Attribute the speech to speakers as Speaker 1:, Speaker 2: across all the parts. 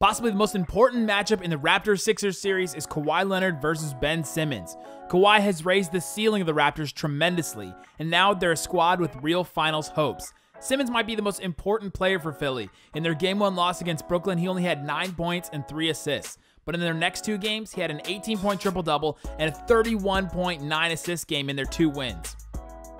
Speaker 1: Possibly the most important matchup in the Raptors Sixers series is Kawhi Leonard versus Ben Simmons. Kawhi has raised the ceiling of the Raptors tremendously, and now they're a squad with real finals hopes. Simmons might be the most important player for Philly. In their game one loss against Brooklyn, he only had 9 points and 3 assists. But in their next two games, he had an 18 point triple double and a 31.9 assist game in their two wins.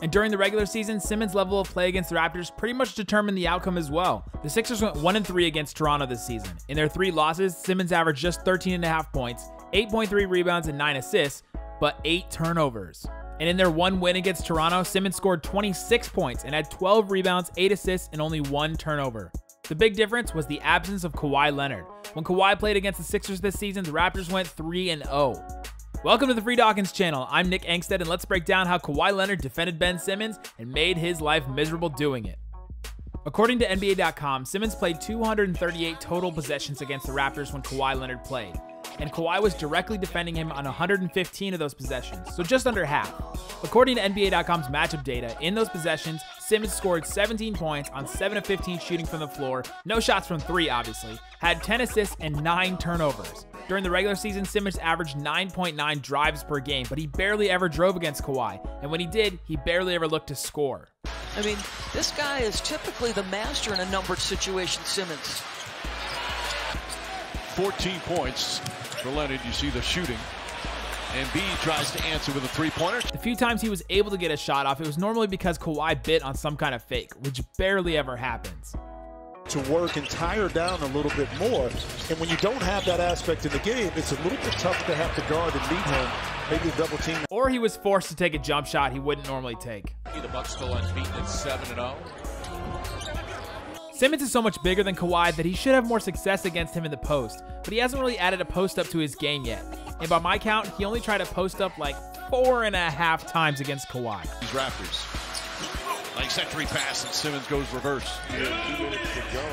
Speaker 1: And during the regular season, Simmons' level of play against the Raptors pretty much determined the outcome as well. The Sixers went 1 3 against Toronto this season. In their three losses, Simmons averaged just 13.5 points, 8.3 rebounds, and 9 assists, but 8 turnovers. And in their one win against Toronto, Simmons scored 26 points and had 12 rebounds, 8 assists, and only one turnover. The big difference was the absence of Kawhi Leonard. When Kawhi played against the Sixers this season, the Raptors went 3 0. Welcome to the Free Dawkins channel. I'm Nick Angstadt, and let's break down how Kawhi Leonard defended Ben Simmons and made his life miserable doing it. According to NBA.com, Simmons played 238 total possessions against the Raptors when Kawhi Leonard played, and Kawhi was directly defending him on 115 of those possessions, so just under half. According to NBA.com's matchup data, in those possessions, Simmons scored 17 points on 7 of 15 shooting from the floor, no shots from 3 obviously, had 10 assists and 9 turnovers. During the regular season, Simmons averaged 9.9 drives per game, but he barely ever drove against Kawhi. And when he did, he barely ever looked to score.
Speaker 2: I mean, this guy is typically the master in a numbered situation, Simmons.
Speaker 3: 14 points for Leonard. You see the shooting. And B tries to answer with a three-pointer.
Speaker 1: The few times he was able to get a shot off, it was normally because Kawhi bit on some kind of fake, which barely ever happens
Speaker 4: to work and tire down a little bit more. And when you don't have that aspect in the game, it's a little bit tough to have to guard and meet him. Maybe a double team.
Speaker 1: Or he was forced to take a jump shot he wouldn't normally take.
Speaker 3: The Bucks still unbeaten at 7 0.
Speaker 1: Simmons is so much bigger than Kawhi that he should have more success against him in the post, but he hasn't really added a post up to his game yet. And by my count, he only tried to post up like four and a half times against Kawhi.
Speaker 3: These Raptors Nice entry pass, and Simmons goes reverse.
Speaker 5: Yeah, two minutes to go.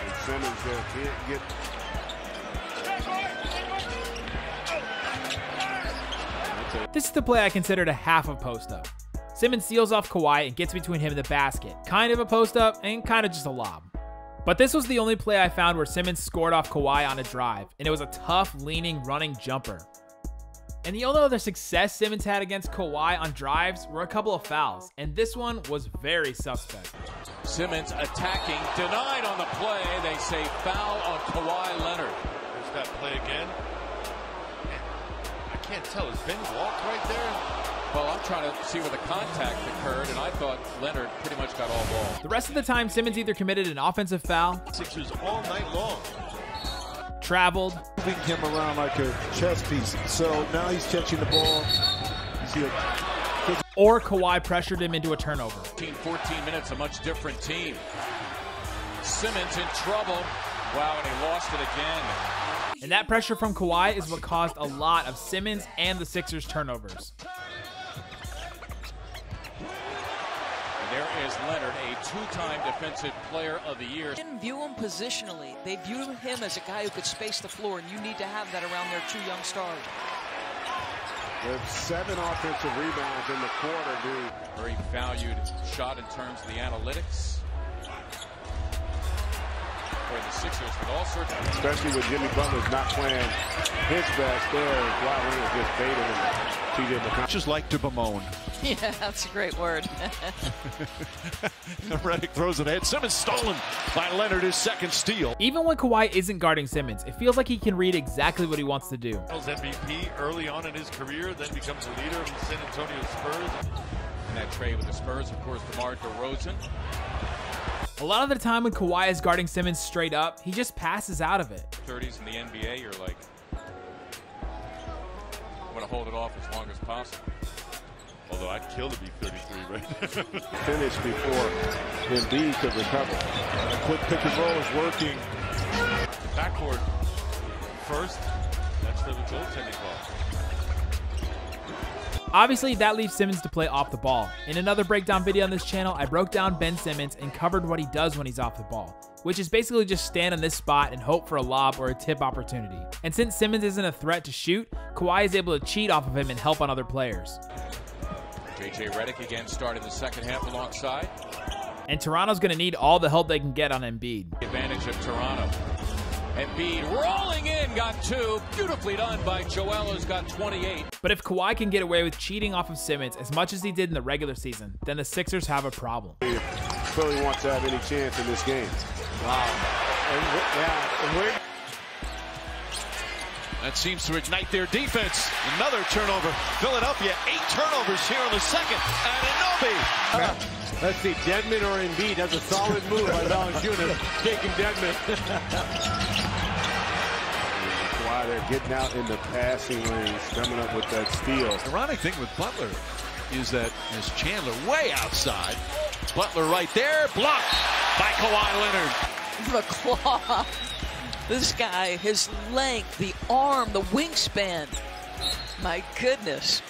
Speaker 5: And Simmons can't get.
Speaker 1: This is the play I considered a half of post up. Simmons seals off Kawhi and gets between him and the basket. Kind of a post up and kind of just a lob. But this was the only play I found where Simmons scored off Kawhi on a drive, and it was a tough, leaning, running jumper. And the only other success Simmons had against Kawhi on drives were a couple of fouls, and this one was very suspect.
Speaker 3: Simmons attacking, denied on the play. They say foul on Kawhi Leonard.
Speaker 6: There's that play again. I can't tell. Is Ben walked right there?
Speaker 3: Well, I'm trying to see where the contact occurred, and I thought Leonard pretty much got all ball.
Speaker 1: The rest of the time, Simmons either committed an offensive foul,
Speaker 6: Sixers all night long
Speaker 1: traveled.
Speaker 4: Moving him around like a chess piece. So now he's catching the ball.
Speaker 1: or Kawhi pressured him into a turnover.
Speaker 3: 14, 14 minutes, a much different team. Simmons in trouble. Wow, and he lost it again.
Speaker 1: And that pressure from Kawhi is what caused a lot of Simmons and the Sixers turnovers.
Speaker 3: There is Leonard, a two-time Defensive Player of the Year.
Speaker 2: They didn't view him positionally. They view him as a guy who could space the floor, and you need to have that around their two young stars.
Speaker 5: With seven offensive rebounds in the quarter, dude.
Speaker 3: Very valued shot in terms of the analytics. For the Sixers with all sorts of...
Speaker 5: Especially with Jimmy Butler's not playing his best there. Kawhi Leonard just baited him. TJ McConnell.
Speaker 3: Just like to bemoan.
Speaker 2: Yeah, that's a great word.
Speaker 3: Redick throws it ahead. Simmons stolen by Leonard, his second steal.
Speaker 1: Even when Kawhi isn't guarding Simmons, it feels like he can read exactly what he wants to do.
Speaker 6: MVP early on in his career, then becomes a leader of the San Antonio Spurs.
Speaker 3: And that trade with the Spurs, of course, DeMar DeRozan.
Speaker 1: A lot of the time when Kawhi is guarding Simmons straight up, he just passes out of it.
Speaker 3: 30s in the NBA, you're like, I'm going to hold it off as long as possible.
Speaker 6: Although I'd kill to be 33 right now.
Speaker 5: Finish before Embiid could recover.
Speaker 4: A quick pick and roll is working.
Speaker 6: Backboard first. That's for the goaltending call.
Speaker 1: Obviously, that leaves Simmons to play off the ball. In another breakdown video on this channel, I broke down Ben Simmons and covered what he does when he's off the ball, which is basically just stand on this spot and hope for a lob or a tip opportunity. And since Simmons isn't a threat to shoot, Kawhi is able to cheat off of him and help on other players.
Speaker 3: JJ Redick again started the second half alongside.
Speaker 1: And Toronto's going to need all the help they can get on Embiid.
Speaker 3: Advantage of Toronto. Embiid rolling in, got two. Beautifully done by Joel, who's got 28.
Speaker 1: But if Kawhi can get away with cheating off of Simmons as much as he did in the regular season, then the Sixers have a problem.
Speaker 5: Philly wants to have any chance in this game.
Speaker 7: Wow. And, yeah, and we're
Speaker 6: That seems to ignite their defense. Another turnover. Philadelphia, eight turnovers here in the second. And Anunoby.
Speaker 7: Uh, let's see, Dedmon or Embiid. That's a solid move by Valanciunas, taking Dedmon.
Speaker 5: Why they're getting out in the passing lanes, coming up with that steal.
Speaker 6: The ironic thing with Butler is that as Chandler way outside, Butler right there, blocked by Kawhi Leonard.
Speaker 2: The claw. This guy, his length, the arm, the wingspan. My goodness.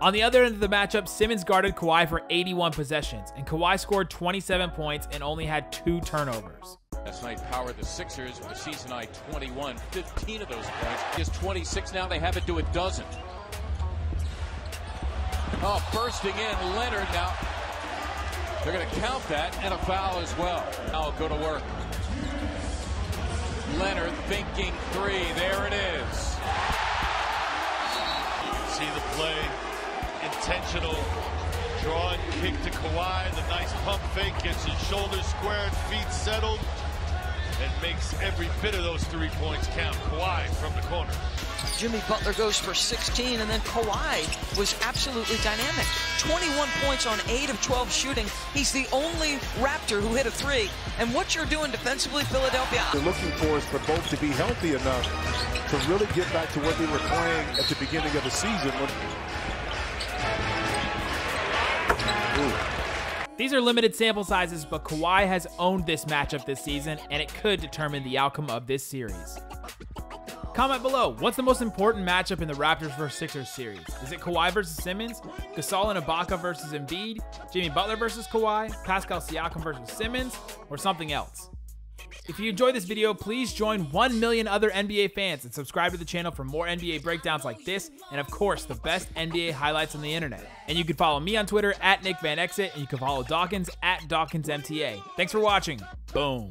Speaker 1: On the other end of the matchup, Simmons guarded Kawhi for 81 possessions, and Kawhi scored 27 points and only had two turnovers.
Speaker 3: Last night powered the Sixers with a season high 21. 15 of those points. Just 26 now. They have it to a dozen. Oh, bursting in Leonard now. They're going to count that and a foul as well. Now go to work. Leonard thinking three. There it is.
Speaker 6: You can see the play. Intentional. Draw and kick to Kawhi. The nice pump fake gets his shoulders squared, feet settled, and makes every bit of those three points count. Kawhi from the corner.
Speaker 2: Jimmy Butler goes for 16, and then Kawhi was absolutely dynamic. 21 points on 8 of 12 shooting. He's the only Raptor who hit a three. And what you're doing defensively, Philadelphia,
Speaker 4: They're looking for is for both to be healthy enough to really get back to what they were playing at the beginning of the season. When,
Speaker 1: These are limited sample sizes, but Kawhi has owned this matchup this season, and it could determine the outcome of this series. Comment below, what's the most important matchup in the Raptors vs. Sixers series? Is it Kawhi versus Simmons, Gasol and Ibaka versus Embiid, Jimmy Butler versus Kawhi, Pascal Siakam versus Simmons, or something else? If you enjoyed this video, please join 1 million other NBA fans and subscribe to the channel for more NBA breakdowns like this, and of course, the best NBA highlights on the internet. And you can follow me on Twitter at Nick Van Exel, and you can follow Dawkins at DawkinsMTA. Thanks for watching. Boom.